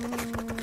Mm.